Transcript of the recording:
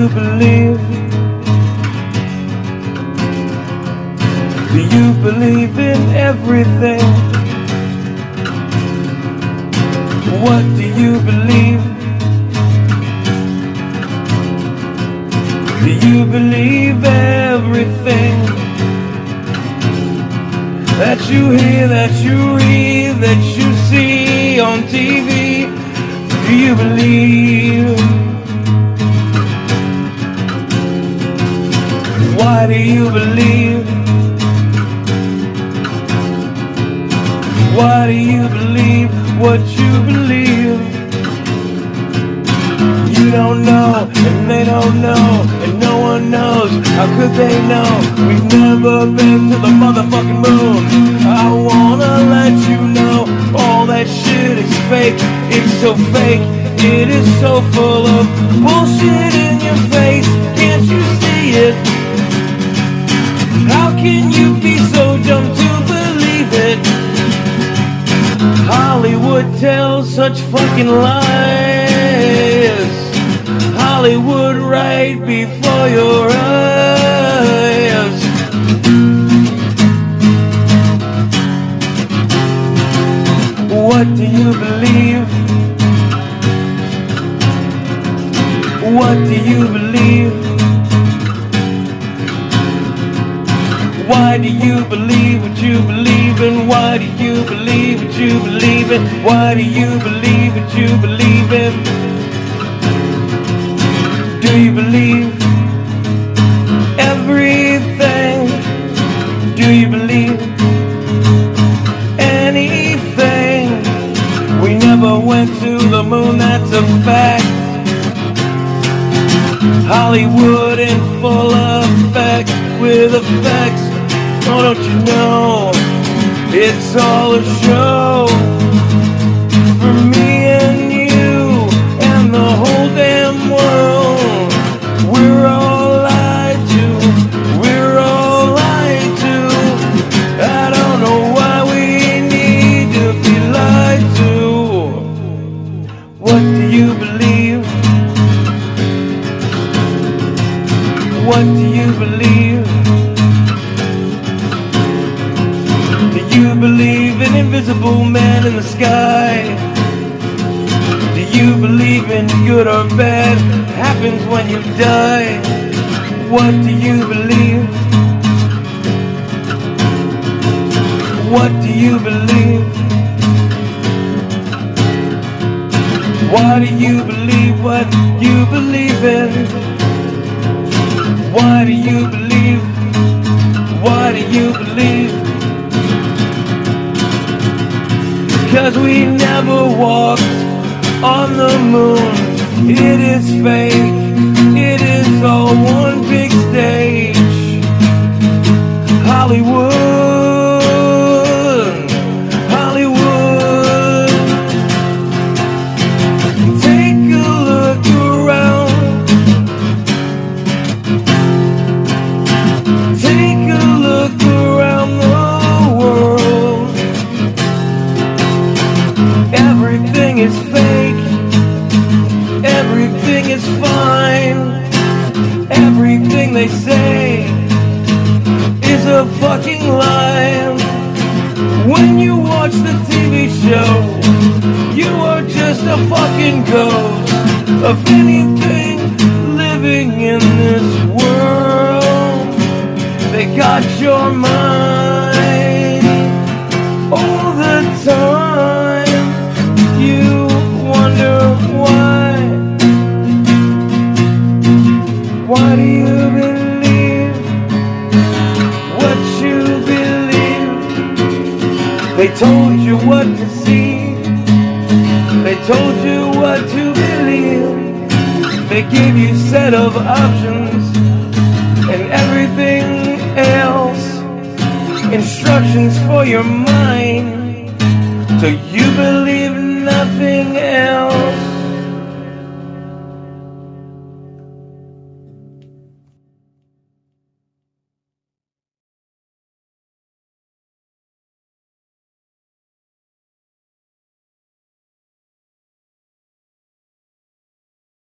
you believe? Do you believe in everything? What do you believe? Do you believe everything that you hear, that you read, that you see on TV? Do you believe? Why do you believe? Why do you believe what you believe? You don't know, and they don't know, and no one knows. How could they know? We've never been to the motherfucking moon. I wanna let you know all that shit is fake. It's so fake, it is so full of bullshit in your face. Can't you see it? How can you be so dumb to believe it? Hollywood tells such fucking lies. Hollywood right before your eyes. What do you believe? What do you believe? Why do you believe what you believe in? Why do you believe what you believe in? Why do you believe what you believe in? Do you believe everything? Do you believe anything? We never went to the moon, that's a fact. Hollywood in full effect with effects. Oh, don't you know? It's all a show for me and you and the whole damn world. We're all lied to. We're all lied to. I don't know why we need to be lied to. What do you believe? What do you believe? Invisible man in the sky? Do you believe in good or bad happens when you die? What do you believe? What do you believe? Why do you believe what you believe in? Why do you Cause we never walked on the moon. It is fake. It is all one big stage. Hollywood. Everything is fine. Everything they say is a fucking lie. When you watch the TV show, you are just a fucking ghost of anything living in this world. They got your mind They told you what to see. They told you what to believe. They gave you set of options and everything else. Instructions for your mind. So you believe nothing else.